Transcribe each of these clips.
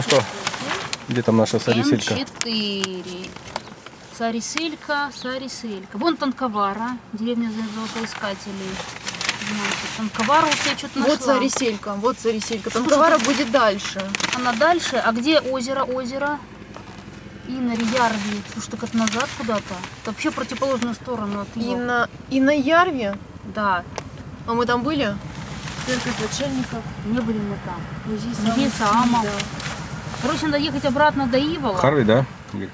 Ну что, где там наша сариселька? М4. Сариселька, Сариселька. Вон Танковара, деревня золотоискателей. Значит, Танковара у тебя что-то нашла. Вот цариселька, вот цариселька. Танковара будет дальше. Она дальше. А где озеро, озеро? И на Рьярви. Слушай, так это назад куда-то. Это вообще противоположную сторону от И его. на, и на Ярве. Да, А мы там были? Церковь отшельников. не были мы там. Музей самых. да. Короче, надо ехать обратно до Ивола. Хары, да? Ты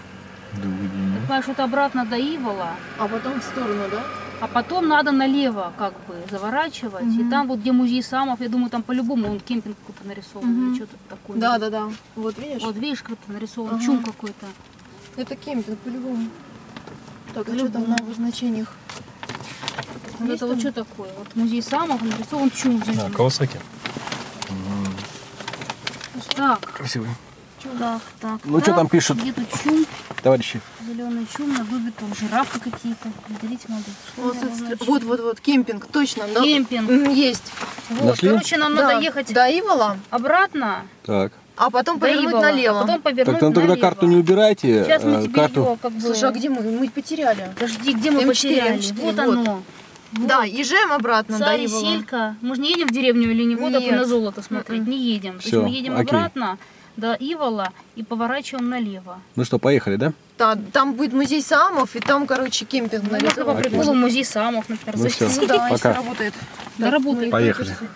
понимаешь, это обратно до Ивола. А потом в сторону, да? А потом надо налево как бы заворачивать. И Мгм. там вот где музей самов, я думаю, там по-любому он кемпинг какой-то нарисован. Мгм. Или что-то такое. Да, да, да. Вот видишь? Вот видишь, как-то нарисован Ага. чум какой-то. Это кемпинг по-любому. Так, а что там на обозначениях? Вот это вот там? что такое? Вот музей самов нарисован чум А, ним. Кавасаки. Так, Красивый. Так, так. Ну, что так. там пишут? Тут чум? Товарищи. Зеленый чум, на дубе там жирафы какие-то. Надо. Что Вот, вот, вот, кемпинг, точно. да? Кемпинг. Есть. Вот, Нашли? короче, нам Да, надо ехать до Ивола, обратно. Так. а потом до повернуть Ивола, налево. А потом повернуть Так, тогда налево. карту не убирайте. Сейчас мы э, тебе карту. его как бы... Слушай, а где мы? Мы потеряли. Подожди, где мы М4, потеряли? М4, Вот вот. оно. Вот. Да, езжаем обратно Сари. Селька. Мы же не едем в деревню или не и Нет. на золото смотреть. Не едем. То есть мы едем окей. обратно до Ивола и поворачиваем налево. Ну что, поехали, да? Да, там будет музей самов, и там, короче, кемпинг Ну, можно по приколу музей самов, например, Ну зайти. всё. Ну да, если Пока. работает. Да, работает. Поехали. С пяти.